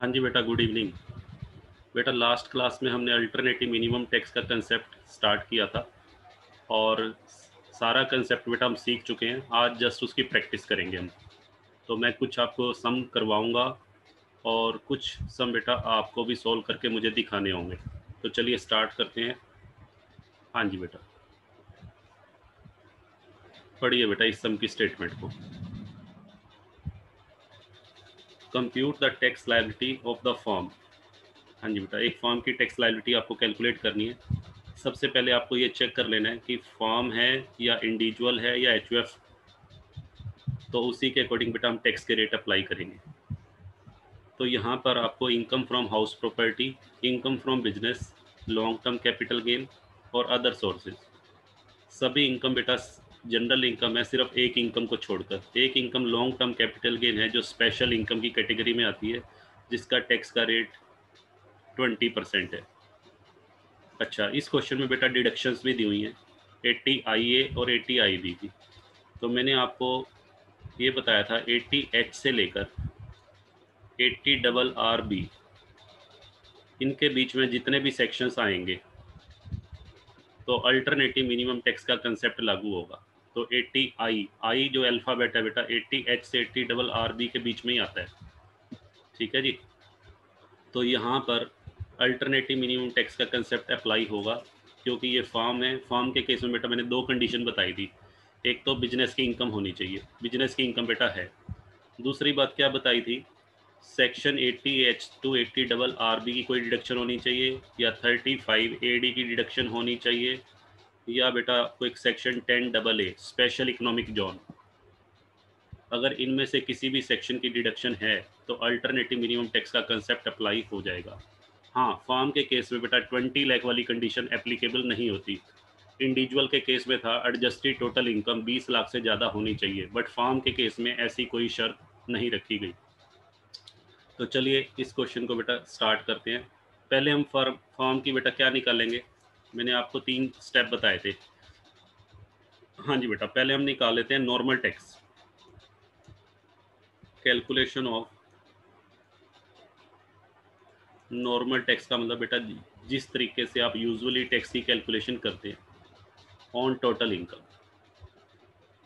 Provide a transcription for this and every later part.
हाँ जी बेटा गुड इवनिंग बेटा लास्ट क्लास में हमने अल्टरनेटिव मिनिमम टैक्स का कंसेप्ट स्टार्ट किया था और सारा कंसेप्ट बेटा हम सीख चुके हैं। आज जस्ट उसकी प्रैक्टिस करेंगे हम। तो मैं कुछ आपको सम करवाऊँगा और कुछ सम बेटा आपको भी सॉल्व करके मुझे दिखाने होंगे। तो चलिए स्टार्ट करते हैं। हाँ जी बेटा। पढ़िए बेटा इस सम की स्टेटमेंट को। Compute the tax liability of the firm हाँ जी बेटा, एक फॉर्म की टैक्स लाइबिलिटी आपको कैलकुलेट करनी है। सबसे पहले आपको ये चेक कर लेना है कि फॉर्म है या इंडिविजुअल है या HUF तो उसी के अकॉर्डिंग बेटा हम टैक्स के रेट अप्लाई करेंगे। तो यहाँ पर आपको income from house property income from business long term capital gain और अदर सोर्सेज सभी इनकम बेटा जनरल इनकम है, सिर्फ़ एक इनकम को छोड़कर। एक income long term capital gain है, जो स्पेशल इनकम की कैटेगरी में आती है, जिसका टैक्स का रेट ट्वेंटी परसेंट है। अच्छा इस क्वेश्चन में बेटा डिडक्शंस भी दी हुई हैं एट्टी आई ए और एट्टी आई बी की। तो मैंने आपको ये बताया था एट्टी एच से लेकर एट्टी डबल आर बी इनके बीच में जितने भी सेक्शंस आएँगे तो अल्टरनेटिव मिनिमम टैक्स का कंसेप्ट लागू होगा। तो 80 आई आई जो अल्फ़ाबेट है बेटा 80 एच से 80 डबल आर बी के बीच में ही आता है। ठीक है जी? तो यहाँ पर अल्टरनेटिव मिनिमम टैक्स का कंसेप्ट अप्लाई होगा, क्योंकि ये फॉर्म है। फॉर्म के केस में बेटा मैंने दो कंडीशन बताई थी। एक तो बिज़नेस की इनकम होनी चाहिए। बिज़नेस की इनकम बेटा है। दूसरी बात क्या बताई थी? Section 80 H to eighty double R B की कोई डिडक्शन होनी चाहिए या 35 ए डी की डिडक्शन होनी चाहिए? या बेटा कोई section ten double A special economic zone अगर इनमें से किसी भी सेक्शन की डिडक्शन है तो अल्टरनेटिव मिनिमम टैक्स का कंसेप्ट अप्लाई हो जाएगा। हाँ फार्म के केस में बेटा ट्वेंटी लाख वाली कंडीशन एप्लीकेबल नहीं होती। इंडिविजुअल के केस में था एडजस्टेड टोटल इनकम 20 लाख से ज़्यादा होनी चाहिए बट फार्म के केस में ऐसी कोई शर्त नहीं रखी गई। तो चलिए इस क्वेश्चन को बेटा स्टार्ट करते हैं। पहले हम फॉर्म फॉर्म की बेटा क्या निकालेंगे? मैंने आपको तीन स्टेप बताए थे। हाँ जी बेटा, पहले हम निकाल लेते हैं normal tax calculation of normal tax का मतलब बेटा, जिस तरीके से आप यूजुअली टैक्स की कैलकुलेशन करते हैं ऑन टोटल इनकम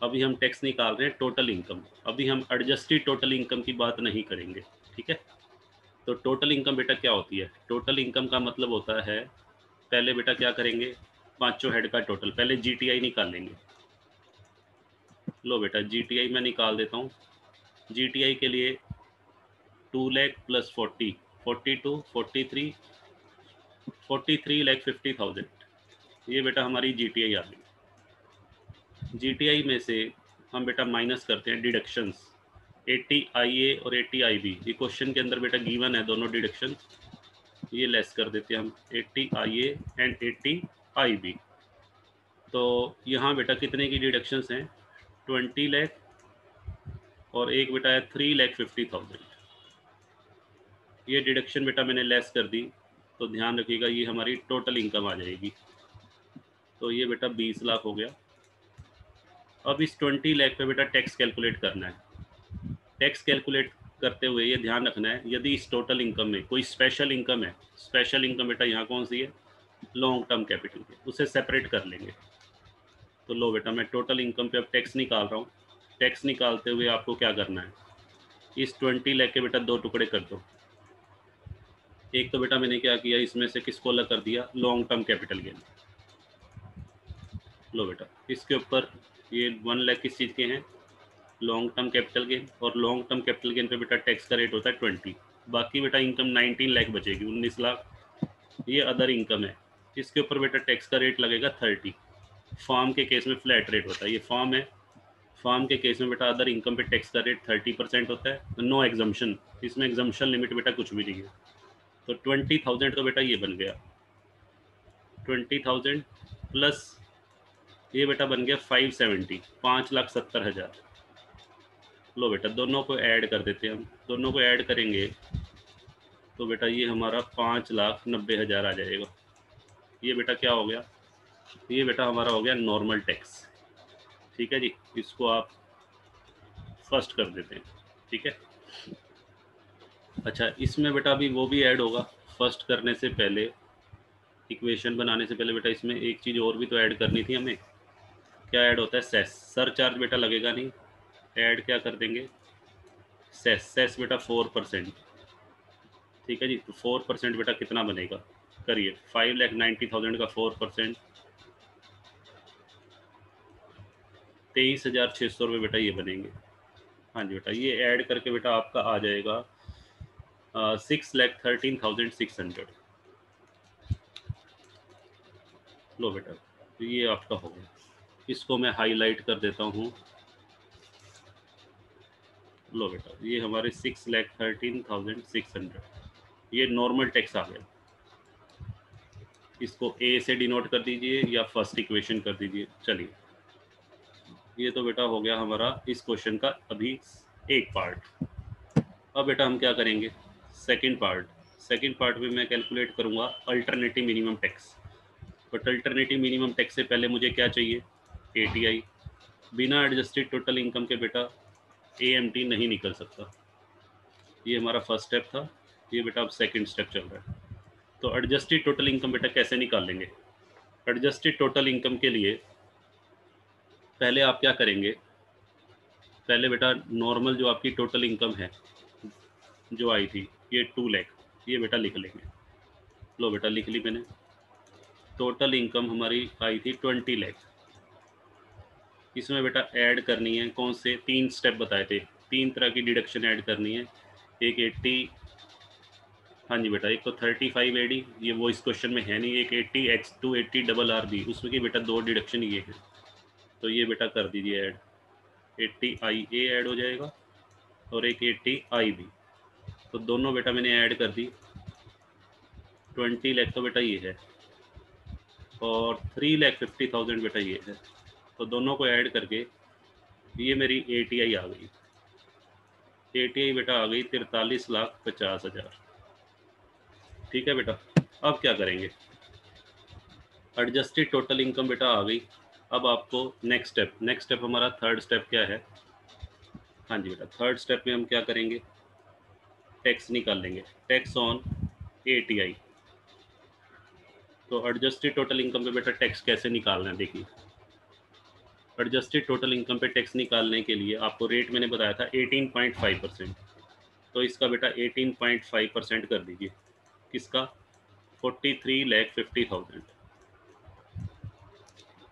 अभी हम टैक्स निकाल रहे हैं टोटल इनकम अभी हम एडजस्टेड टोटल इनकम की बात नहीं करेंगे, ठीक है? तो टोटल इनकम बेटा क्या होती है? टोटल इनकम का मतलब होता है पहले बेटा क्या करेंगे? पाँचों हेड का टोटल पहले जीटीआई निकाल लेंगे। लो बेटा जीटीआई मैं निकाल देता हूँ। जी के लिए two lakh plus forty forty two forty three forty three lakh fifty thousand ये बेटा हमारी जी टी आई आ गई। जीटीआई में से हम बेटा माइनस करते हैं डिडक्शंस 80 आई ए और 80 आई बी ये क्वेश्चन के अंदर बेटा गिवन है, दोनों डिडक्शन ये लेस कर देते हैं हम 80 आई ए एंड 80 आई बी तो यहाँ बेटा कितने की डिडक्शंस हैं? 20 लैख और एक बेटा है थ्री लैख फिफ्टी थाउज़ेंड ये डिडक्शन बेटा मैंने लेस कर दी तो ध्यान रखिएगा ये हमारी टोटल इनकम आ जाएगी। तो ये बेटा बीस लाख हो गया। अब इस ट्वेंटी लैख पे बेटा टैक्स कैलकुलेट करना है। टैक्स कैलकुलेट करते हुए ये ध्यान रखना है, यदि इस टोटल इनकम में कोई स्पेशल इनकम है स्पेशल इनकम बेटा यहाँ कौन सी है? लॉन्ग टर्म कैपिटल की, उसे सेपरेट कर लेंगे। तो लो बेटा, मैं टोटल इनकम पे अब टैक्स निकाल रहा हूँ। टैक्स निकालते हुए आपको क्या करना है? इस ट्वेंटी लेके बेटा दो टुकड़े कर दो। एक तो बेटा मैंने क्या किया, इसमें से किसको अलग कर दिया? लॉन्ग टर्म कैपिटल गेन लो बेटा, इसके ऊपर ये वन लैख किस चीज़ के हैं? लॉन्ग टर्म कैपिटल गेन और लॉन्ग टर्म कैपिटल गेन पे बेटा टैक्स का रेट होता है ट्वेंटी बाकी बेटा इनकम नाइनटीन लाख बचेगी, उन्नीस लाख. ये अदर इनकम है. इसके ऊपर बेटा टैक्स का रेट लगेगा थर्टी फार्म के केस में फ्लैट रेट होता है. ये फार्म है. फार्म के केस में बेटा अदर इनकम पे टैक्स का रेट थर्टी परसेंट होता है. नो एग्जामेशन इसमें एग्जामेशन लिमिट बेटा कुछ भी नहीं है. तो ट्वेंटी थाउज़ेंड का बेटा ये बन गया. ट्वेंटी थाउज़ेंड प्लस ये बेटा बन गया फाइव सेवेंटी पाँच लाख सत्तर हज़ार. लो बेटा, दोनों को ऐड कर देते हैं हम। दोनों को ऐड करेंगे तो बेटा ये हमारा पाँच लाख नब्बे हज़ार आ जाएगा। ये बेटा क्या हो गया? ये बेटा हमारा हो गया नॉर्मल टैक्स ठीक है जी? इसको आप फ़र्स्ट कर देते हैं। ठीक है? अच्छा इसमें बेटा अभी वो भी ऐड होगा। फ़र्स्ट करने से पहले इक्वेशन बनाने से पहले बेटा इसमें एक चीज़ और भी तो ऐड करनी थी हमें। क्या ऐड होता है? सेस सर चार्ज बेटा लगेगा नहीं। ऐड क्या कर देंगे? सेस सेस बेटा फोर परसेंट ठीक है जी? तो फोर परसेंट बेटा कितना बनेगा? करिए फाइव लैख नाइन्टी थाउज़ेंड का फोर परसेंट तेईस हज़ार छः सौ रुपये बेटा ये बनेंगे। हाँ जी बेटा, ये ऐड करके बेटा आपका आ जाएगा six lakh thirteen thousand six hundred लो बेटा, ये आपका हो गया। इसको मैं हाईलाइट कर देता हूँ। लो बेटा, ये हमारे six lakh thirteen thousand six hundred ये नॉर्मल टैक्स आ गया। इसको ए से डिनोट कर दीजिए या फ़र्स्ट इक्वेशन कर दीजिए। चलिए। ये तो बेटा हो गया हमारा इस क्वेश्चन का अभी एक पार्ट अब बेटा हम क्या करेंगे? सेकंड पार्ट सेकंड पार्ट में मैं कैलकुलेट करूँगा alternative minimum tax but alternative minimum tax से पहले मुझे क्या चाहिए? एटीआई बिना एडजस्टेड टोटल इनकम के बेटा ए एम टी नहीं निकल सकता। ये हमारा फ़र्स्ट स्टेप था। ये बेटा अब सेकंड स्टेप चल रहा है। तो एडजस्टेड टोटल इनकम बेटा कैसे निकाल लेंगे? एडजस्टेड टोटल इनकम के लिए पहले आप क्या करेंगे? पहले बेटा नॉर्मल जो आपकी टोटल इनकम है, जो आई थी, ये टू लैख ये बेटा लिख लेंगे। लो बेटा लिख ली मैंने। टोटल इनकम हमारी आई थी ट्वेंटी लैख इसमें बेटा ऐड करनी है? कौन से? तीन स्टेप बताए थे। तीन तरह की डिडक्शन ऐड करनी है। एक एट्टी हाँ जी बेटा, एक तो थर्टी फाइव ए डी ये वो इस क्वेश्चन में है नहीं। एक eighty X to eighty double R B उसमें की बेटा दो डिडक्शन ये है। तो ये बेटा कर दीजिए add. Eighty I A add हो जाएगा और एक एट्टी आई बी तो दोनों बेटा मैंने ऐड कर दी। ट्वेंटी लैख तो बेटा ये है और थ्री लैख फिफ्टी थाउज़ेंड बेटा ये है। तो दोनों को ऐड करके ये मेरी ए टी आई आ गई। ए टी आई बेटा आ गई तिरतालीस लाख पचास हज़ार। ठीक है बेटा? अब क्या करेंगे? एडजस्टेड टोटल इनकम बेटा आ गई। अब आपको नेक्स्ट स्टेप नेक्स्ट स्टेप हमारा थर्ड स्टेप क्या है? हाँ जी बेटा थर्ड स्टेप में हम क्या करेंगे? टैक्स निकाल लेंगे। Tax on A T I तो एडजस्टेड टोटल इनकम पे बेटा टैक्स कैसे निकालना है देखिए। एडजस्टेड टोटल इनकम पे टैक्स निकालने के लिए आपको रेट मैंने बताया था 18.5 परसेंट तो इसका बेटा 18.5 परसेंट कर दीजिए। किसका? 43 lakh fifty thousand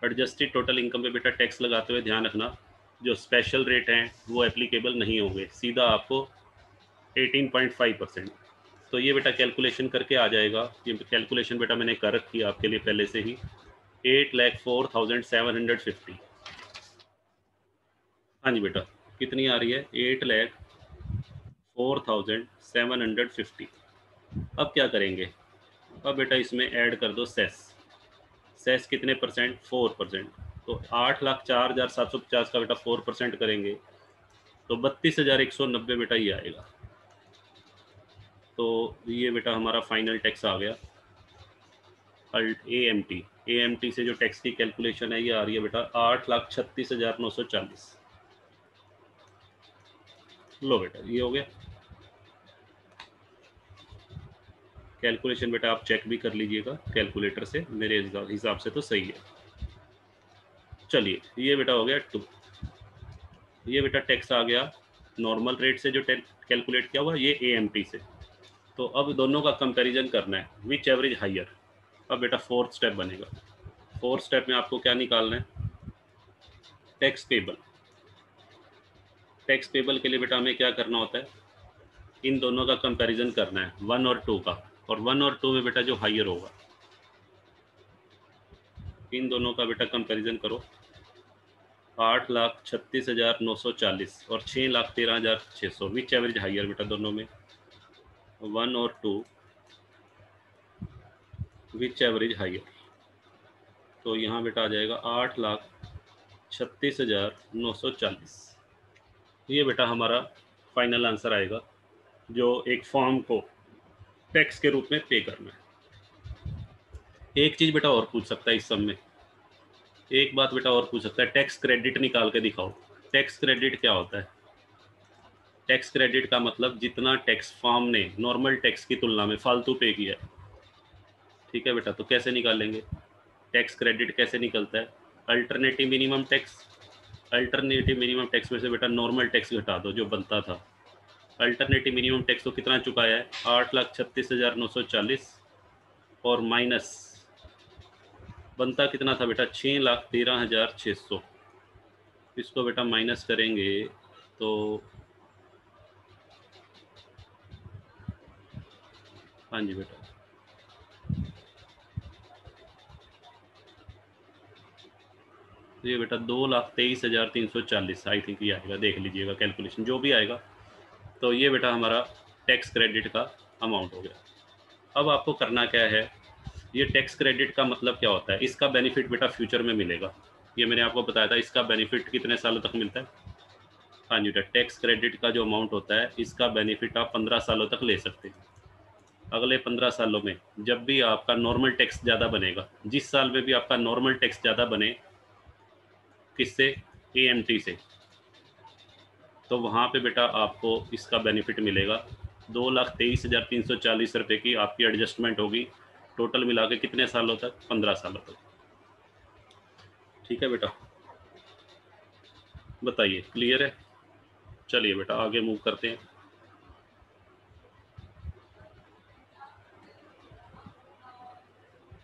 adjusted total income पे बेटा टैक्स लगाते हुए ध्यान रखना, जो स्पेशल रेट हैं, वो एप्लीकेबल नहीं होंगे। सीधा आपको 18.5 परसेंट तो ये बेटा कैलकुलेशन करके आ जाएगा। ये कैलकुलेशन बेटा मैंने कर रखी है आपके लिए पहले से ही। Eight lakh four thousand seven hundred fifty हाँ जी बेटा, कितनी आ रही है? Eight lakh four thousand seven hundred fifty. अब क्या करेंगे? अब बेटा इसमें ऐड कर दो सेस। सेस कितने परसेंट? Four percent. तो आठ लाख चार हज़ार सात सौ पचास का बेटा फोर परसेंट करेंगे तो बत्तीस हज़ार एक सौ नब्बे बेटा ये आएगा। तो ये बेटा हमारा फाइनल टैक्स आ गया। Alt A M T A M T से जो टैक्स की कैलकुलेशन है, ये आ रही है बेटा आठ लाख छत्तीस हज़ार नौ सौ चालीस। लो बेटा, ये हो गया। कैलकुलेशन बेटा, आप चेक भी कर लीजिएगा कैलकुलेटर से, मेरे हिसाब से तो सही है। चलिए, ये बेटा हो गया टू ये बेटा टैक्स आ गया। नॉर्मल रेट से जो कैलकुलेट किया हुआ, ये ए से। तो अब दोनों का कंपैरिजन करना है विच एवरेज हाइयर अब बेटा फोर्थ स्टेप बनेगा। फोर्थ स्टेप में आपको क्या निकालना है? टैक्स पेबल टैक्स पेबल के लिए बेटा हमें क्या करना होता है? इन दोनों का कंपैरिजन करना है वन और टू का। और वन और टू में बेटा जो हाइयर होगा, इन दोनों का बेटा कंपैरिजन करो। आठ लाख छत्तीस हज़ार नौ सौ चालीस और छः लाख तेरह हज़ार छः सौ। विच एवरेज हाइयर बेटा दोनों में? वन और टू विच एवरेज हाइयर तो यहाँ बेटा आ जाएगा आठ लाख छत्तीस हज़ार नौ सौ चालीस। ये बेटा हमारा फाइनल आंसर आएगा, जो एक फॉर्म को टैक्स के रूप में पे करना है। एक चीज़ बेटा और पूछ सकता है इस सब में। एक बात बेटा और पूछ सकता है टैक्स क्रेडिट निकाल के दिखाओ। टैक्स क्रेडिट क्या होता है? टैक्स क्रेडिट का मतलब जितना टैक्स फॉर्म ने नॉर्मल टैक्स की तुलना में फालतू पे किया ठीक है बेटा तो कैसे निकालेंगे? टैक्स क्रेडिट कैसे निकलता है? Alternative minimum tax alternative minimum tax में से बेटा नॉर्मल टैक्स घटा दो, जो बनता था। अल्टरनेटिव मिनिमम टैक्स तो कितना चुकाया है? आठ लाख छत्तीस हज़ार नौ सौ चालीस और माइनस बनता कितना था बेटा? छः लाख तेरह हज़ार छः सौ। इसको बेटा माइनस करेंगे तो हाँ जी बेटा। तो ये बेटा दो लाख तेईस हज़ार तीन सौ चालीस आई थिंक ये आएगा, देख लीजिएगा कैलकुलेशन जो भी आएगा। तो ये बेटा हमारा टैक्स क्रेडिट का अमाउंट हो गया। अब आपको करना क्या है? ये टैक्स क्रेडिट का मतलब क्या होता है? इसका बेनिफिट बेटा फ्यूचर में मिलेगा। ये मैंने आपको बताया था, इसका बेनिफिट कितने सालों तक मिलता है? हाँ जी बेटा टैक्स क्रेडिट का जो अमाउंट होता है, इसका बेनिफिट आप पंद्रह सालों तक ले सकते हैं। अगले पंद्रह सालों में जब भी आपका नॉर्मल टैक्स ज़्यादा बनेगा, जिस साल में भी आपका नॉर्मल टैक्स ज़्यादा बने किससे ए से। तो वहाँ पे बेटा आपको इसका बेनिफिट मिलेगा। दो लाख तेईस हज़ार तीन सौ चालीस रुपये की आपकी एडजस्टमेंट होगी। टोटल मिला के कितने सालों तक? पंद्रह सालों तक। ठीक है बेटा। बताइए क्लियर है? चलिए बेटा, आगे मूव करते हैं।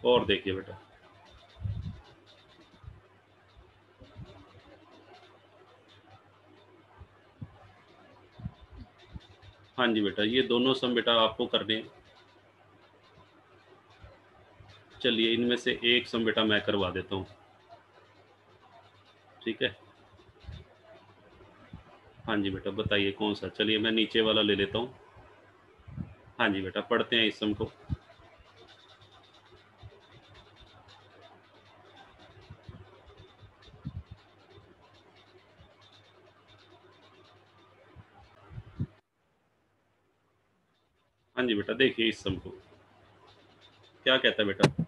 और देखिए बेटा। हाँ जी बेटा, ये दोनों सम बेटा आपको करने चलिए, इनमें से एक सम बेटा मैं करवा देता हूँ। ठीक है? हाँ जी बेटा, बताइए कौन सा? चलिए, मैं नीचे वाला ले लेता हूँ। हाँ जी बेटा, पढ़ते हैं इस सम को। बेटा देखिए इस सम को। क्या कहता है बेटा?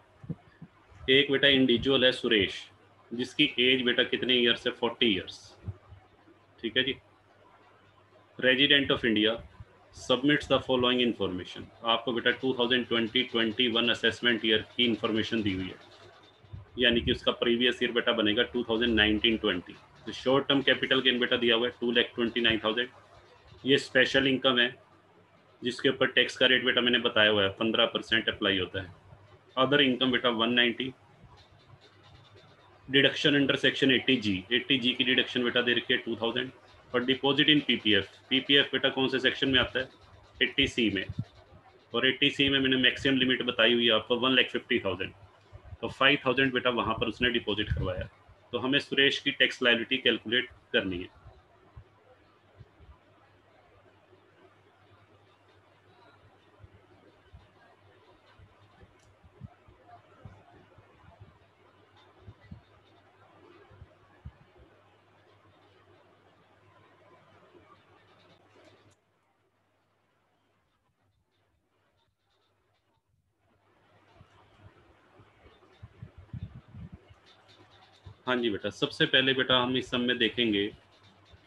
एक बेटा इंडिविजुअल है सुरेश, जिसकी एज बेटा कितने ईयर्स है? फोर्टी ईयर्स ठीक है जी? Resident of India submits the following information आपको बेटा 2020-21 असेसमेंट ईयर की इन्फॉर्मेशन दी हुई है। यानी कि उसका प्रीवियस ईयर बेटा बनेगा 2019-20 तो शॉर्ट टर्म कैपिटल गेन बेटा दिया हुआ है two lakh twenty nine thousand ये स्पेशल इनकम है। जिसके ऊपर टैक्स का रेट बेटा मैंने बताया हुआ है, पंद्रह परसेंट अप्लाई होता है। अदर इनकम बेटा one ninety deduction under section eighty G eighty G की डिडक्शन बेटा दे रखी है टू थाउज़ेंड और डिपॉजिट इन पीपीएफ पीपीएफ बेटा कौन से सेक्शन में आता है? एट्टी सी में। और एट्टी सी में मैंने मैक्सिमम लिमिट बताई हुई है आपको वन लैख फिफ्टी थाउज़ेंड तो फाइव थाउज़ेंड बेटा वहाँ पर उसने डिपॉजिट करवाया। तो हमें सुरेश की टैक्स लाइबिलिटी कैलकुलेट करनी है। हाँ जी बेटा, सबसे पहले बेटा हम इस सब में देखेंगे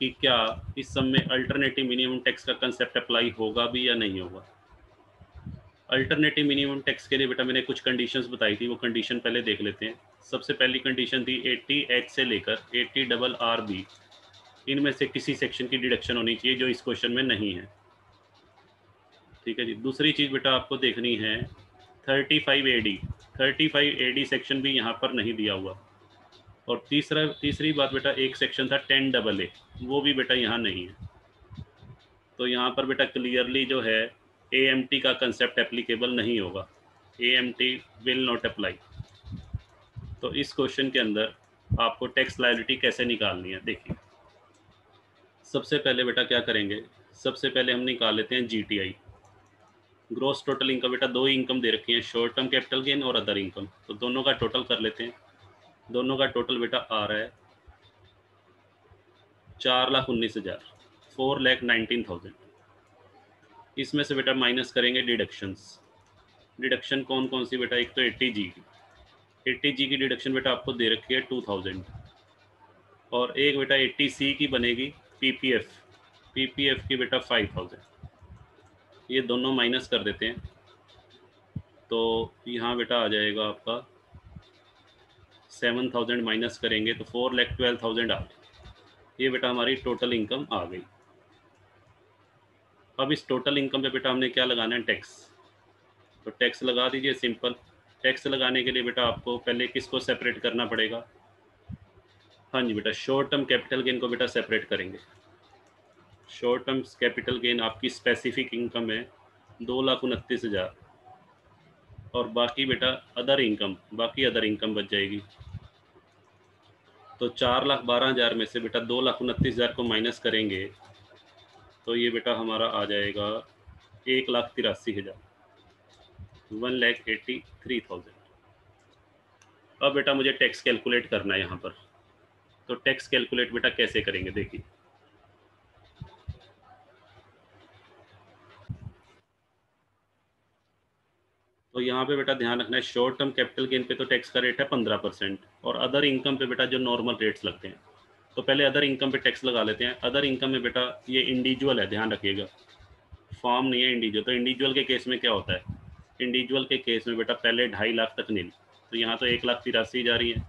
कि क्या इस सब में अल्टरनेटिव मिनिमम टैक्स का कंसेप्ट अप्लाई होगा भी या नहीं होगा। अल्टरनेटिव मिनिमम टैक्स के लिए बेटा मैंने कुछ कंडीशंस बताई थी, वो कंडीशन पहले देख लेते हैं। सबसे पहली कंडीशन थी 80 एच से लेकर 80 डबल आर बी इनमें से किसी सेक्शन की डिडक्शन होनी चाहिए जो इस क्वेश्चन में नहीं है। ठीक है जी, दूसरी चीज़ बेटा आपको देखनी है 35 A D thirty five A D section भी यहाँ पर नहीं दिया हुआ। और तीसरा, तीसरी बात बेटा, एक सेक्शन था टेन डबल ए वो भी बेटा यहाँ नहीं है। तो यहाँ पर बेटा क्लियरली जो है ए एम टी का कंसेप्ट एप्लीकेबल नहीं होगा। A M T will not apply तो इस क्वेश्चन के अंदर आपको टैक्स लाइबिलिटी कैसे निकालनी है, देखिए। सबसे पहले बेटा क्या करेंगे? सबसे पहले हम निकाल लेते हैं G T I gross total income बेटा दो ही इनकम दे रखी है शॉर्ट टर्म कैपिटल गेन और अदर इनकम तो दोनों का टोटल कर लेते हैं। दोनों का टोटल बेटा आ रहा है। चार लाख उन्नीस हज़ार फोर लैख नाइनटीन थाउज़ेंड इसमें से बेटा माइनस करेंगे डिडक्शंस डिडक्शन कौन कौन सी बेटा? एक तो एट्टी जी की। एट्टी जी की डिडक्शन बेटा आपको दे रखी है टू थाउज़ेंड और एक बेटा एट्टी सी की बनेगी पीपीएफ पीपीएफ की बेटा फाइव थाउज़ेंड ये दोनों माइनस कर देते हैं। तो यहाँ बेटा आ जाएगा आपका सेवन थाउज़ेंड माइनस करेंगे तो फोर लैख ट्वेल्व थाउज़ेंड आ ये बेटा हमारी टोटल इनकम आ गई। अब इस टोटल इनकम पे बेटा हमने क्या लगाना है? टैक्स तो टैक्स लगा दीजिए सिंपल टैक्स लगाने के लिए बेटा आपको पहले किसको सेपरेट करना पड़ेगा? हाँ जी बेटा शॉर्ट टर्म कैपिटल गेन को बेटा सेपरेट करेंगे। शॉर्ट टर्म कैपिटल गेन आपकी स्पेसिफिक इनकम है दो लाख उनतीस हज़ार। और बाकी बेटा अदर इनकम बाकी अदर इनकम बच जाएगी। तो चार लाख बारह हज़ार में से बेटा दो लाख उनतीस हज़ार को माइनस करेंगे तो ये बेटा हमारा आ जाएगा एक लाख तिरासी हज़ार। One lakh eighty three thousand अब बेटा मुझे टैक्स कैलकुलेट करना है यहाँ पर। तो टैक्स कैलकुलेट बेटा कैसे करेंगे? देखिए। तो यहाँ पे बेटा ध्यान रखना है शॉर्ट टर्म कैपिटल गेन पे तो टैक्स का रेट है पंद्रह परसेंट और अदर इनकम पे बेटा जो नॉर्मल रेट्स लगते हैं। तो पहले अदर इनकम पे टैक्स लगा लेते हैं। अदर इनकम में बेटा ये इंडिविजुअल है, ध्यान रखिएगा। फॉर्म नहीं है इंडिविजुअल तो इंडिविजुअल के केस में क्या होता है? इंडिविजुअल के केस में बेटा पहले ढाई लाख तक नील तो यहाँ तो एक लाख तिरासी हज़ार ही है।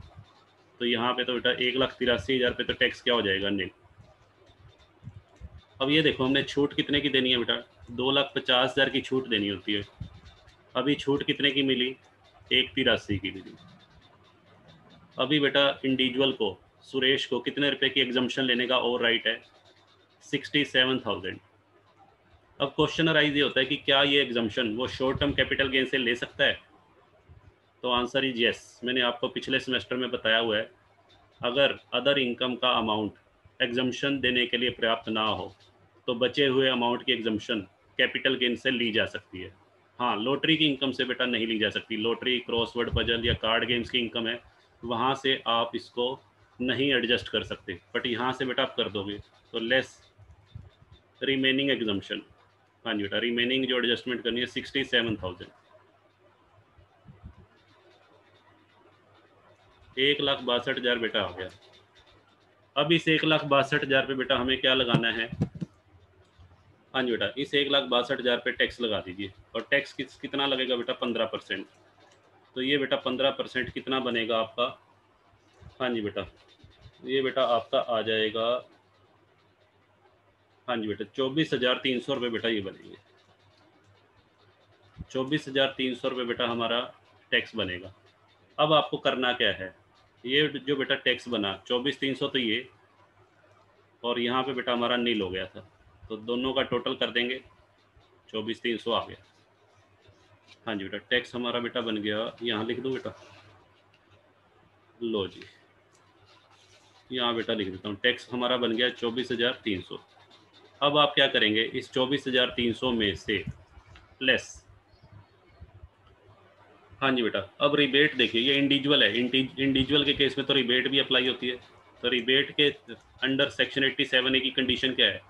तो यहाँ पे तो बेटा एक लाख तिरासी हज़ार पे तो टैक्स क्या हो जाएगा? नील अब ये देखो, हमने छूट कितने की देनी है बेटा? दो लाख पचास हज़ार की छूट देनी होती है। अभी छूट कितने की मिली? एक तिरासी की मिली। अभी बेटा इंडिविजुअल को, सुरेश को कितने रुपए की एग्जामेशन लेने का और राइट है? सिक्सटी सेवन थाउज़ेंड अब क्वेश्चन अराइज ये होता है कि क्या ये एग्जामेशन वो शॉर्ट टर्म कैपिटल गेन से ले सकता है? तो आंसर इज़ यस मैंने आपको पिछले सेमेस्टर में बताया हुआ है, अगर अदर इनकम का अमाउंट एग्जामेशन देने के लिए पर्याप्त ना हो तो बचे हुए अमाउंट की एग्जामेशन कैपिटल गेन से ली जा सकती है। हाँ लॉटरी की इनकम से बेटा नहीं ली जा सकती। लॉटरी क्रॉसवर्ड पजल या कार्ड गेम्स की इनकम है, वहाँ से आप इसको नहीं एडजस्ट कर सकते। बट यहाँ से बेटा आप कर दोगे तो लेस रिमेनिंग एग्जामेशन हाँ जी बेटा रिमेनिंग जो एडजस्टमेंट करनी है सिक्सटी सेवन थाउज़ेंड एक लाख बासठ हज़ार बेटा हो गया। अब इस एक लाख बासठ हज़ार पे बेटा हमें क्या लगाना है? हाँ जी बेटा, इस एक लाख बासठ हज़ार पे टैक्स लगा दीजिए। और टैक्स किस, कितना लगेगा बेटा? पंद्रह परसेंट तो ये बेटा पंद्रह परसेंट कितना बनेगा आपका? हाँ जी बेटा, ये बेटा आपका आ जाएगा हाँ जी बेटा, चौबीस हज़ार तीन सौ रुपये बेटा ये बनेंगे। चौबीस हज़ार तीन सौ रुपये बेटा हमारा टैक्स बनेगा। अब आपको करना क्या है? ये जो बेटा टैक्स बना, चौबीस तीन सौ तो ये, और यहाँ पे बेटा हमारा नील हो गया था। तो दोनों का टोटल कर देंगे। चौबीस तीन सौ आ गया। हाँ जी बेटा टैक्स हमारा बेटा बन गया। यहाँ लिख दो बेटा। लो जी। यहाँ बेटा लिख देता हूँ। टैक्स हमारा बन गया चौबीस हज़ार तीन सौ। अब आप क्या करेंगे? इस चौबीस हज़ार तीन सौ में से लेस हाँ जी बेटा, अब रिबेट देखिए, ये इंडिविजुअल है। इंडिविजुअल के केस में तो रिबेट भी अप्लाई होती है। तो रिबेट के under section eighty seven A की कंडीशन क्या है?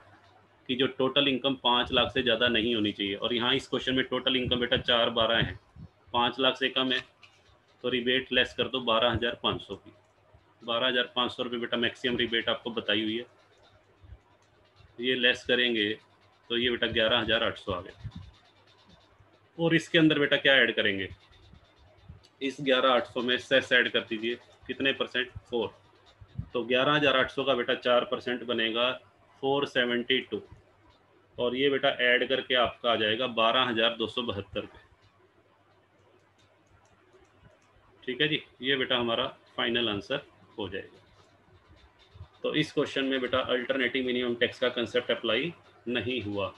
कि जो टोटल इनकम पाँच लाख से ज़्यादा नहीं होनी चाहिए। और यहाँ इस क्वेश्चन में टोटल इनकम बेटा चार बारह है। पाँच लाख से कम है तो रिबेट लेस कर दो बारह हज़ार पाँच सौ की। बारह हज़ार पाँच सौ रुपये बेटा मैक्सिमम रिबेट आपको बताई हुई है। ये लेस करेंगे तो ये बेटा ग्यारह हज़ार आठ सौ आ गया। और इसके अंदर बेटा क्या ऐड करेंगे? इस ग्यारह आठ सौ में सेस ऐड कर दीजिए, कितने परसेंट फोर तो ग्यारह हज़ार आठ सौ का बेटा चार परसेंट बनेगा फोर सेवेंटी टू। और ये बेटा ऐड करके आपका आ जाएगा बारह हज़ार दो सौ बहत्तर रुपये ठीक है जी? ये बेटा हमारा फाइनल आंसर हो जाएगा। तो इस क्वेश्चन में बेटा अल्टरनेटिव मिनिमम टैक्स का कंसेप्ट अप्लाई नहीं हुआ।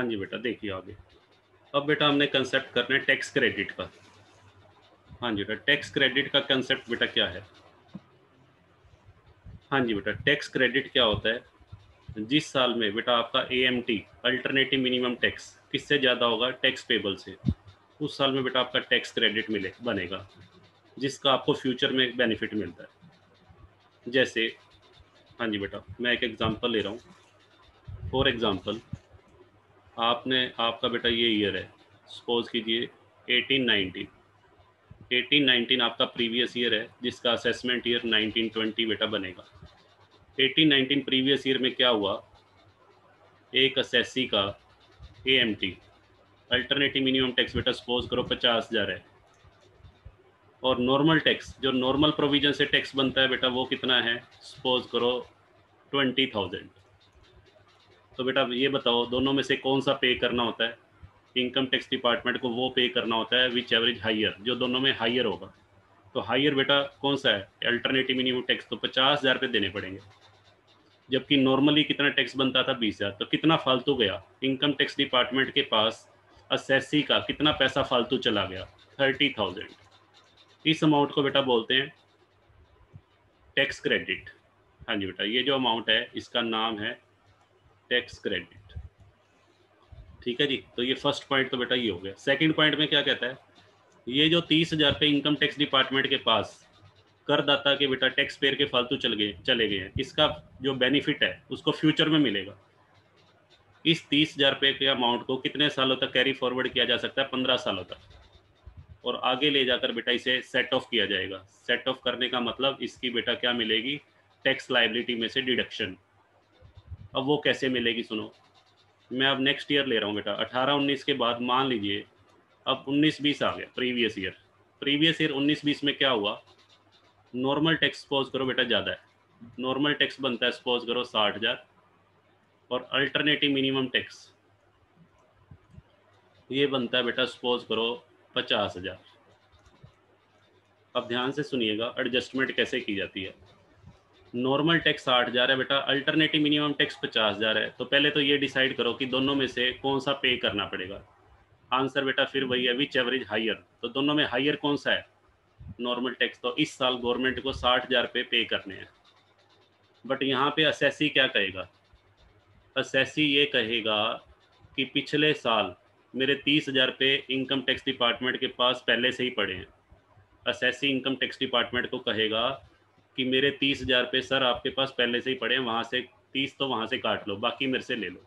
हाँ जी बेटा, देखिए आगे। अब बेटा हमने कंसेप्ट करना है टैक्स क्रेडिट का। हाँ जी बेटा टैक्स क्रेडिट का कंसेप्ट बेटा क्या है? हाँ जी बेटा टैक्स क्रेडिट क्या होता है? जिस साल में बेटा आपका A M T alternative minimum tax किससे ज़्यादा होगा? टैक्स पेबल से। उस साल में बेटा आपका टैक्स क्रेडिट मिले, बनेगा। जिसका आपको फ्यूचर में बेनिफिट मिलता है। जैसे हाँ जी बेटा, मैं एक एग्ज़ाम्पल ले रहा हूँ। फॉर एग्ज़ाम्पल आपने, आपका बेटा ये ईयर है। सपोज़ कीजिए एटीन नाइनटीन एटीन नाइनटीन आपका प्रीवियस ईयर है, जिसका असेसमेंट ईयर नाइनटीन ट्वेंटी बेटा बनेगा। एटीन नाइनटीन प्रीवियस ईयर में क्या हुआ? एक असेसी का A M T alternative minimum tax बेटा सपोज़ करो पचास हज़ार है। और नॉर्मल टैक्स जो नॉर्मल प्रोविज़न से टैक्स बनता है बेटा, वो कितना है? सपोज़ करो ट्वेंटी थाउज़ेंड तो बेटा ये बताओ, दोनों में से कौन सा पे करना होता है? इनकम टैक्स डिपार्टमेंट को वो पे करना होता है विच एवरेज हाइयर जो दोनों में हाइयर होगा। तो हाइयर बेटा कौन सा है? अल्टरनेटिव मिनिमम टैक्स तो पचास हज़ार रुपये देने पड़ेंगे। जबकि नॉर्मली कितना टैक्स बनता था बीस हज़ार तो कितना फालतू गया? इनकम टैक्स डिपार्टमेंट के पास असेसी का कितना पैसा फालतू चला गया? थर्टी थाउज़ेंड इस अमाउंट को बेटा बोलते हैं टैक्स क्रेडिट हाँ जी बेटा, ये जो अमाउंट है, इसका नाम है टैक्स क्रेडिट ठीक है जी? तो ये फ़र्स्ट पॉइंट तो बेटा ये हो गया। सेकंड पॉइंट में क्या कहता है? ये जो तीस हज़ार रुपये इनकम टैक्स डिपार्टमेंट के पास करदाता के बेटा टैक्स पेयर के फालतू चल गए, चले गए हैं, इसका जो बेनिफिट है, उसको फ्यूचर में मिलेगा। इस तीस हज़ार रुपये के अमाउंट को कितने सालों तक कैरी फॉरवर्ड किया जा सकता है? पंद्रह सालों तक। और आगे ले जाकर बेटा इसे सेट ऑफ़ किया जाएगा। सेट ऑफ़ करने का मतलब इसकी बेटा क्या मिलेगी? टैक्स लाइबिलिटी में से डिडक्शन अब वो कैसे मिलेगी सुनो। मैं अब नेक्स्ट ईयर ले रहा हूँ बेटा। अठारह उन्नीस के बाद मान लीजिए, अब उन्नीस बीस आ गया प्रीवियस ईयर प्रीवियस ईयर उन्नीस बीस में क्या हुआ? नॉर्मल टैक्स सपोज़ करो बेटा ज़्यादा है। नॉर्मल टैक्स बनता है सपोज़ करो साठ हज़ार। और अल्टरनेटिव मिनिमम टैक्स ये बनता है बेटा सपोज़ करो पचास हज़ार। अब ध्यान से सुनिएगा एडजस्टमेंट कैसे की जाती है? नॉर्मल टैक्स साठ हज़ार है, बेटा, अल्टरनेटिव मिनिमम टैक्स पचास हज़ार है। तो पहले तो ये डिसाइड करो कि दोनों में से कौन सा पे करना पड़ेगा। आंसर बेटा फिर वही है विच एवरेज हायर तो दोनों में हायर कौन सा है? Normal tax. तो इस साल गवर्नमेंट को साठ हज़ार रुपये पे करने हैं। बट यहाँ पे असेसी क्या कहेगा? असेसी ये कहेगा कि पिछले साल मेरे तीस हज़ार रुपये इनकम टैक्स डिपार्टमेंट के पास पहले से ही पड़े हैं। असेसी इनकम टैक्स डिपार्टमेंट को कहेगा कि मेरे तीस हज़ार रुपये सर आपके पास पहले से ही पड़े हैं, वहाँ से तीस तो वहाँ से काट लो, बाकी मेरे से ले लो।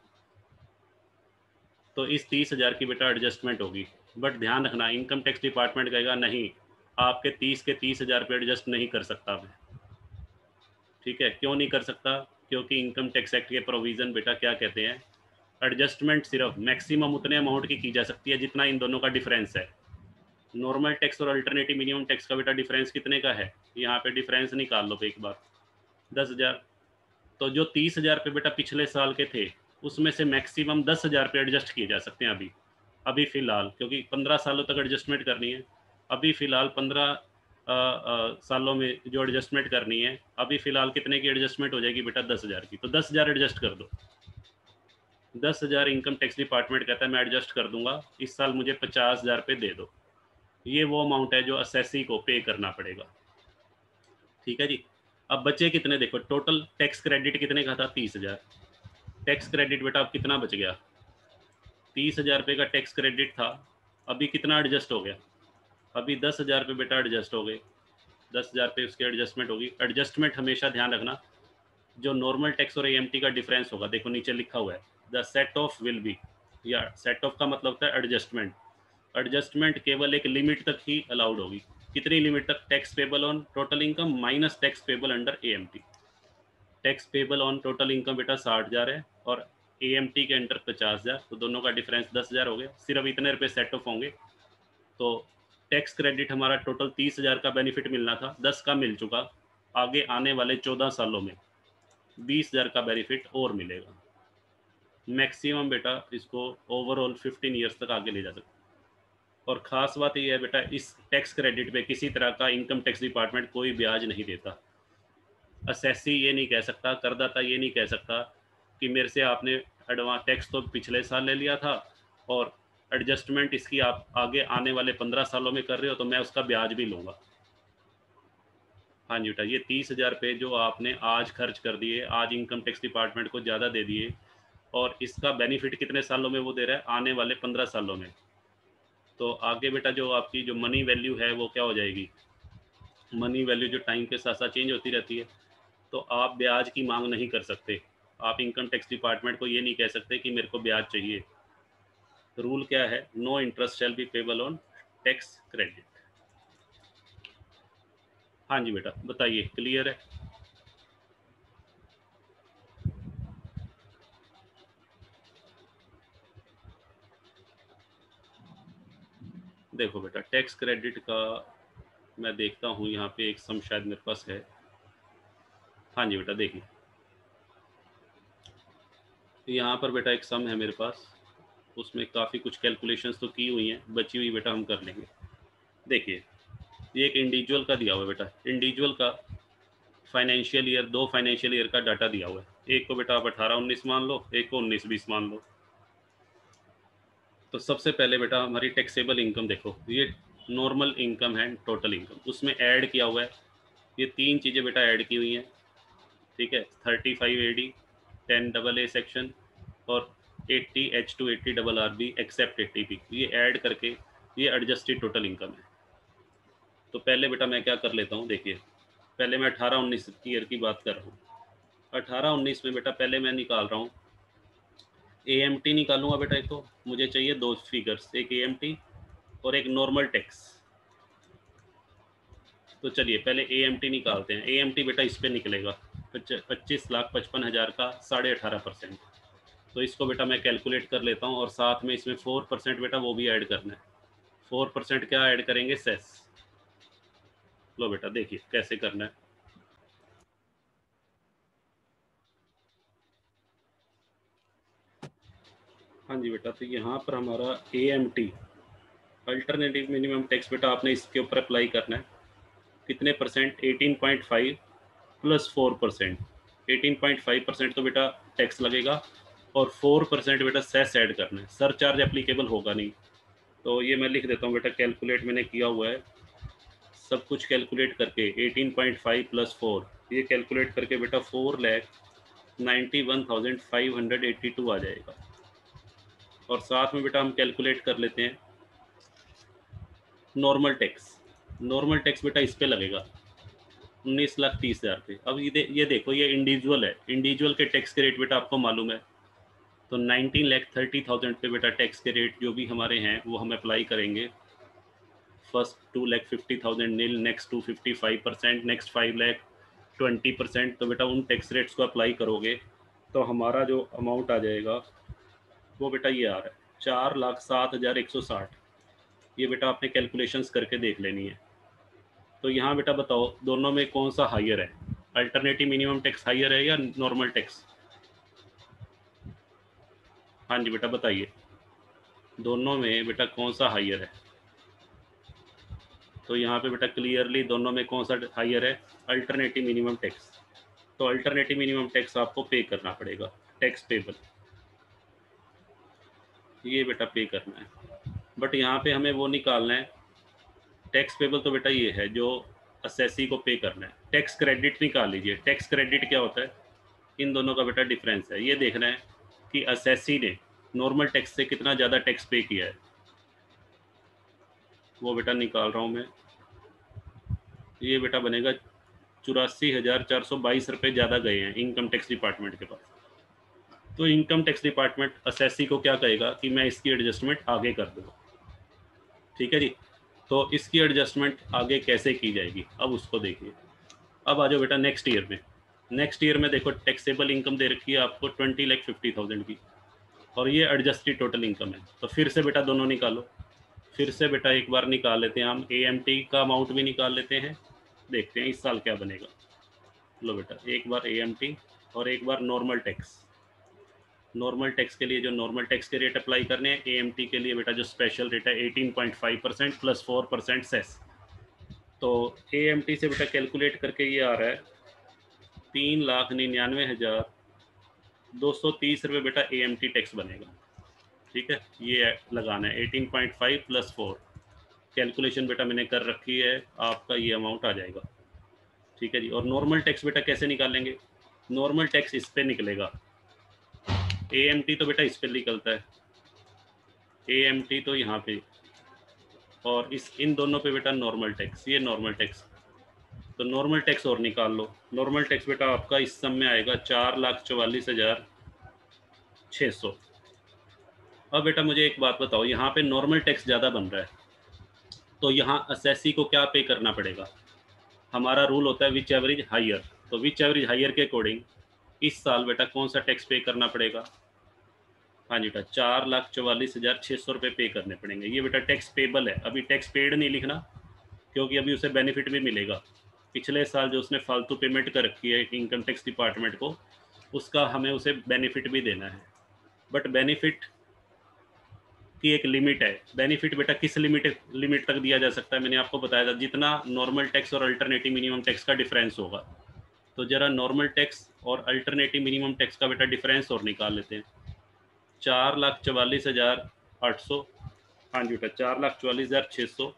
तो इस तीस हज़ार की बेटा एडजस्टमेंट होगी। बट ध्यान रखना इनकम टैक्स डिपार्टमेंट कहेगा, नहीं, आपके तीस के तीस हज़ार रुपये एडजस्ट नहीं कर सकता मैं। ठीक है? क्यों नहीं कर सकता? क्योंकि इनकम टैक्स एक्ट के प्रोविज़न बेटा क्या कहते हैं? एडजस्टमेंट सिर्फ़ मैक्सिमम उतने अमाउंट की की जा सकती है जितना इन दोनों का डिफरेंस है। नॉर्मल टैक्स और अल्टरनेटिव मिनिमम टैक्स का बेटा डिफरेंस कितने का है? यहाँ पे डिफरेंस निकाल लो एक बार। दस हज़ार। तो जो तीस हज़ार रुपये बेटा पिछले साल के थे, उसमें से मैक्सिमम दस हज़ार रुपये एडजस्ट किए जा सकते हैं अभी। अभी फ़िलहाल, क्योंकि पंद्रह सालों तक एडजस्टमेंट करनी है। अभी फ़िलहाल पंद्रह सालों में जो एडजस्टमेंट करनी है, अभी फ़िलहाल कितने की एडजस्टमेंट हो जाएगी बेटा दस हज़ार की? तो दस हज़ार एडजस्ट कर दो। दस हज़ार इनकम टैक्स डिपार्टमेंट कहता है, मैं एडजस्ट कर दूँगा। इस साल मुझे पचास हज़ार रुपये दे दो। ये वो अमाउंट है जो असेसी को पे करना पड़ेगा। ठीक है जी? अब बचे कितने? देखो टोटल टैक्स क्रेडिट कितने का था? तीस हज़ार। टैक्स क्रेडिट बेटा अब कितना बच गया? तीस हज़ार रुपये का टैक्स क्रेडिट था। अभी कितना एडजस्ट हो गया? अभी दस हज़ार रुपये बेटा एडजस्ट हो गए। दस हज़ार रुपये उसकी एडजस्टमेंट होगी। एडजस्टमेंट हमेशा ध्यान रखना। जो नॉर्मल टैक्स और एएमटी का डिफरेंस होगा, देखो नीचे लिखा हुआ है। The set off will be या सेट ऑफ़ का मतलब होता है एडजस्टमेंट एडजस्टमेंट केवल एक लिमिट तक ही अलाउड होगी। कितनी लिमिट तक? Tax payable on total income minus tax payable under AMT tax payable on total income बेटा साठ हज़ार है और एएमटी के अंडर पचास हज़ार। तो दोनों का डिफरेंस दस हज़ार हो गया। सिर्फ़ इतने रुपये सेट ऑफ़ होंगे। तो टैक्स क्रेडिट हमारा टोटल तीस हज़ार का बेनिफिट मिलना था। दस का मिल चुका। आगे आने वाले चौदह सालों में बीस हज़ार का बेनिफिट और मिलेगा। मैक्सिमम बेटा इसको ओवरऑल फिफ्टीन ईयर्स तक आगे ले जा सकते और ख़ास बात यह है बेटा, इस टैक्स क्रेडिट पे किसी तरह का इनकम टैक्स डिपार्टमेंट कोई ब्याज नहीं देता। असेसी ये नहीं कह सकता, करदाता ये नहीं कह सकता कि मेरे से आपने एडवांस टैक्स तो पिछले साल ले लिया था और एडजस्टमेंट इसकी आप आगे आने वाले पंद्रह सालों में कर रहे हो तो मैं उसका ब्याज भी लूँगा। हाँ जी बेटा, ये तीस हज़ार रुपये जो आपने आज खर्च कर दिए, आज इनकम टैक्स डिपार्टमेंट को ज़्यादा दे दिए और इसका बेनिफिट कितने सालों में वो दे रहा है? आने वाले पंद्रह सालों में। तो आगे बेटा जो आपकी जो मनी वैल्यू है, वो क्या हो जाएगी? मनी वैल्यू जो टाइम के साथ साथ चेंज होती रहती है तो आप ब्याज की मांग नहीं कर सकते। आप इनकम टैक्स डिपार्टमेंट को ये नहीं कह सकते कि मेरे को ब्याज चाहिए। रूल क्या है? No interest shall be payable on tax credit हाँ जी बेटा, बताइए क्लियर है? देखो बेटा टैक्स क्रेडिट का मैं देखता हूँ, यहाँ पे एक सम शायद मेरे पास है। हाँ जी बेटा, देखिए। यहाँ पर बेटा एक सम है मेरे पास। उसमें काफ़ी कुछ कैलकुलेशंस तो की हुई हैं, बची हुई बेटा हम कर लेंगे। देखिए, ये एक इंडिविजुअल का दिया हुआ है बेटा। इंडिविजुअल का फाइनेंशियल ईयर दो फाइनेंशियल ईयर का डाटा दिया हुआ है। एक को बेटा आप अठारह उन्नीस मान लो, एक को उन्नीस बीस मान लो। तो सबसे पहले बेटा हमारी टैक्सेबल इनकम देखो, ये नॉर्मल इनकम है टोटल इनकम उसमें ऐड किया हुआ है। ये तीन चीज़ें बेटा ऐड की हुई हैं, ठीक है? Thirty five A D ten double A section और eighty H to eighty double R B except eighty B ये ऐड करके ये एडजस्टेड टोटल इनकम है। तो पहले बेटा मैं क्या कर लेता हूँ, देखिए, पहले मैं अठारह उन्नीस ईयर की बात कर रहा हूँ। अठारह उन्नीस में बेटा पहले मैं निकाल रहा हूँ ए एम टी निकालूँगा बेटा एक तो। मुझे चाहिए दो फिगर्स एक ए एम टी और एक नॉर्मल टैक्स तो चलिए, पहले ए एम टी निकालते हैं। ए एम टी बेटा इस पर निकलेगा। पच्चीस लाख पचपन हज़ार का साढ़े अठारह परसेंट। तो इसको बेटा मैं कैलकुलेट कर लेता हूँ और साथ में इसमें फोर परसेंट बेटा वो भी ऐड करना है। फोर परसेंट क्या ऐड करेंगे? सेस लो बेटा, देखिए कैसे करना है। हाँ जी बेटा तो यहाँ पर हमारा A M T alternative minimum tax बेटा आपने इसके ऊपर अप्लाई करना है। कितने percent 18.5 plus four percent eighteen point five percent तो बेटा टैक्स लगेगा और फोर परसेंट बेटा सेस ऐड करना है। सर चार्ज एप्लीकेबल होगा नहीं। तो ये मैं लिख देता हूँ बेटा कैलकुलेट मैंने किया हुआ है। सब कुछ कैलकुलेट करके 18.5 प्लस फोर ये कैलकुलेट करके बेटा four lakh ninety one thousand five hundred eighty two आ जाएगा। और साथ में बेटा हम कैलकुलेट कर लेते हैं नॉर्मल टैक्स नॉर्मल टैक्स बेटा इस पर लगेगा। उन्नीस लाख तीस हज़ार पे। अब ये ये देखो, ये इंडिविजुअल है। इंडिविजुअल के टैक्स के रेट बेटा आपको मालूम है। तो नाइनटीन लैख थर्टी थाउज़ेंड पे बेटा टैक्स के रेट जो भी हमारे हैं, वो हम अप्लाई करेंगे। First two lakh fifty thousand nil next two fifty five percent next five lakh twenty percent तो बेटा उन टैक्स रेट्स को अप्लाई करोगे तो हमारा जो अमाउंट आ जाएगा वो बेटा ये आ रहा है। चार लाख सात हज़ार एक सौ साठ। ये बेटा आपने कैलकुलेशंस करके देख लेनी है। तो यहाँ बेटा बताओ, दोनों में कौन सा हाइयर है? अल्टरनेटिव मिनिमम टैक्स हाइयर है या नॉर्मल टैक्स हाँ जी बेटा, बताइए। दोनों में बेटा कौन सा हाइयर है? तो यहाँ पे बेटा क्लियरली दोनों में कौन सा हाइयर है? अल्टरनेटिव मिनिमम टैक्स तो अल्टरनेटिव मिनिमम टैक्स आपको पे करना पड़ेगा। टैक्स पेबल ये बेटा पे करना है। बट यहाँ पे हमें वो निकालना है। टैक्स पेबल तो बेटा ये है, जो असेसी को पे करना है। टैक्स क्रेडिट निकाल लीजिए। टैक्स क्रेडिट क्या होता है? इन दोनों का बेटा डिफरेंस है। ये देखना है कि असेसी ने नॉर्मल टैक्स से कितना ज़्यादा टैक्स पे किया है। वो बेटा निकाल रहा हूँ मैं। ये बेटा बनेगा चौरासी हज़ार चार सौ बाईस रुपये ज़्यादा गए हैं इनकम टैक्स डिपार्टमेंट के पास। तो इनकम टैक्स डिपार्टमेंट असेसी को क्या कहेगा कि मैं इसकी एडजस्टमेंट आगे कर दूँगा। ठीक है जी? तो इसकी एडजस्टमेंट आगे कैसे की जाएगी? अब उसको देखिए। अब आ जाओ बेटा नेक्स्ट ईयर में। नेक्स्ट ईयर में देखो टैक्सेबल इनकम दे रखी है आपको ट्वेंटी लैख फिफ्टी थाउज़ेंड की। और ये एडजस्टेड टोटल इनकम है। तो फिर से बेटा दोनों निकालो। फिर से बेटा एक बार निकाल लेते हैं हम। एएमटी का अमाउंट भी निकाल लेते हैं। देखते हैं इस साल क्या बनेगा। लो बेटा, एक बार एएमटी और एक बार नॉर्मल टैक्स नॉर्मल टैक्स के लिए, जो नॉर्मल टैक्स के रेट अप्लाई करने हैं ए के लिए बेटा जो स्पेशल रेट है 18.5 percent plus four percent cess तो ए से बेटा कैलकुलेट करके ये आ रहा है, तीन लाख निन्यानवे हज़ार दो सौ तीस रुपये बेटा ए टैक्स बनेगा। ठीक है? ये लगाना है 18.5 प्लस फोर कैलकुलेशन बेटा मैंने कर रखी है, आपका ये अमाउंट आ जाएगा। ठीक है जी? और नॉर्मल टैक्स बेटा कैसे निकालेंगे? नॉर्मल टैक्स इस पर निकलेगा। ए एम टी तो बेटा इस पर निकलता है। ए एम टी तो यहाँ पे। और इस, इन दोनों पे बेटा नॉर्मल टैक्स ये नॉर्मल टैक्स तो नॉर्मल टैक्स और निकाल लो। नॉर्मल टैक्स बेटा आपका इस सम में आएगा चार लाख चवालीस हज़ार छः सौ। अब बेटा मुझे एक बात बताओ, यहाँ पे नॉर्मल टैक्स ज़्यादा बन रहा है। तो यहाँ असेसी को क्या पे करना पड़ेगा? हमारा रूल होता है विच एवरेज हाइयर तो विच एवरेज हाइयर के अकॉर्डिंग इस साल बेटा कौन सा टैक्स पे करना पड़ेगा? हाँ जी बेटा, चार लाख चवालीस हज़ार छः सौ रुपये पे करने पड़ेंगे। ये बेटा टैक्स पेबल है। अभी टैक्स पेड नहीं लिखना, क्योंकि अभी उसे बेनिफिट भी मिलेगा। पिछले साल जो उसने फालतू पेमेंट कर रखी है इनकम टैक्स डिपार्टमेंट को, उसका हमें उसे बेनिफिट भी देना है। बट बेनिफिट की एक लिमिट है। बेनिफिट बेटा किस लिमिट लिमिट तक दिया जा सकता है? मैंने आपको बताया था, जितना नॉर्मल टैक्स और अल्टरनेटिव मिनिमम टैक्स का डिफरेंस होगा। तो ज़रा नॉर्मल टैक्स और अल्टरनेटिव मिनिमम टैक्स का बेटा डिफरेंस और निकाल लेते हैं। चार लाख चवालीस हज़ार आठ सौ। हाँ जी बेटा, चार लाख चवालीस हज़ार छः सौ।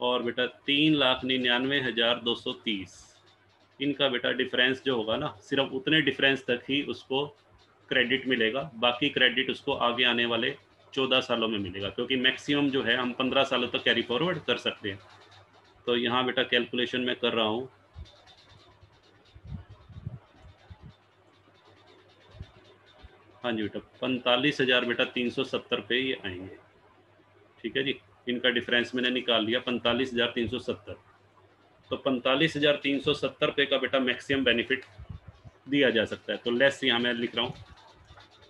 और बेटा तीन लाख निन्यानवे हज़ार दो सौ तीस। इनका बेटा डिफरेंस जो होगा ना, सिर्फ़ उतने डिफरेंस तक ही उसको क्रेडिट मिलेगा। बाकी क्रेडिट उसको आगे आने वाले चौदह सालों में मिलेगा, क्योंकि मैक्सिमम जो है हम पंद्रह सालों तक तो कैरी फॉरवर्ड कर सकते हैं। तो यहाँ बेटा कैलकुलेशन मैं कर रहा हूँ। हाँ जी बेटा, पैंतालीस हज़ार बेटा तीन सौ सत्तर पे ये आएँगे। ठीक है जी? इनका डिफरेंस मैंने निकाल लिया, पैंतालीस हज़ार तीन सौ सत्तर। तो पैंतालीस हज़ार तीन सौ सत्तर पे का बेटा मैक्सिमम बेनिफिट दिया जा सकता है। तो लेस यहाँ मैं लिख रहा हूँ।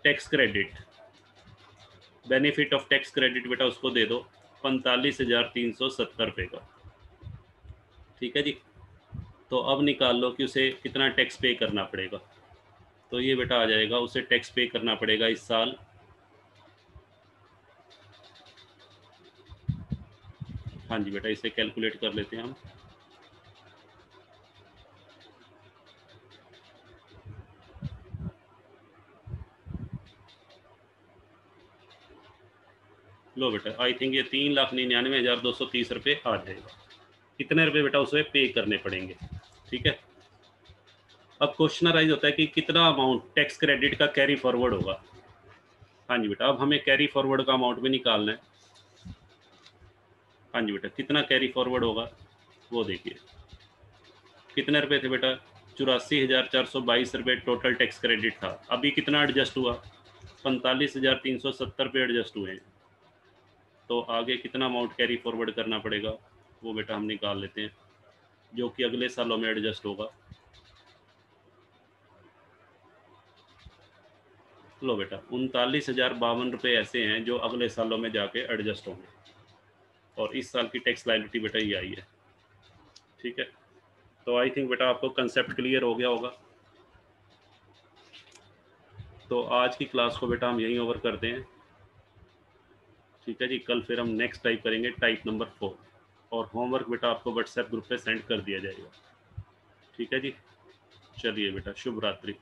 Tax credit benefit of tax credit बेटा उसको दे दो, पैंतालीस हज़ार तीन सौ सत्तर रुपये का। ठीक है जी? तो अब निकाल लो कि उसे कितना टैक्स पे करना पड़ेगा। तो ये बेटा आ जाएगा, उसे टैक्स पे करना पड़ेगा इस साल। हाँ जी बेटा, इसे कैलकुलेट कर लेते हैं हम। लो बेटा आई थिंक ये तीन लाख निन्यानवे हज़ार दो सौ तीस रुपये आ जाएगा। कितने रुपए बेटा उसे पे करने पड़ेंगे? ठीक है? अब क्वेश्चन राइज होता है कि कितना अमाउंट टैक्स क्रेडिट का कैरी फॉरवर्ड होगा। हाँ जी बेटा, अब हमें कैरी फॉरवर्ड का अमाउंट भी निकालना है। हाँ जी बेटा, कितना कैरी फॉरवर्ड होगा, वो देखिए। कितने रुपए थे बेटा? चौरासी हज़ार चार सौ बाईस रुपये टोटल टैक्स क्रेडिट था। अभी कितना एडजस्ट हुआ? पैंतालीस हज़ार तीन सौ सत्तर रुपये एडजस्ट हुए हैं। तो आगे कितना अमाउंट कैरी फॉरवर्ड करना पड़ेगा, वो बेटा हम निकाल लेते हैं, जो कि अगले सालों में एडजस्ट होगा। लो बेटा, उनतालीस हज़ार बावन रुपये ऐसे हैं जो अगले सालों में जाके एडजस्ट होंगे। और इस साल की टैक्स लाइबिलिटी बेटा ये आई है। ठीक है? तो आई थिंक बेटा आपको कंसेप्ट क्लियर हो गया होगा। तो आज की क्लास को बेटा हम यहीं ओवर करते हैं। ठीक है जी? कल फिर हम नेक्स्ट टाइप करेंगे टाइप नंबर फोर और होमवर्क बेटा आपको व्हाट्सएप ग्रुप पे सेंड कर दिया जाएगा। ठीक है जी? चलिए बेटा शुभ रात्रि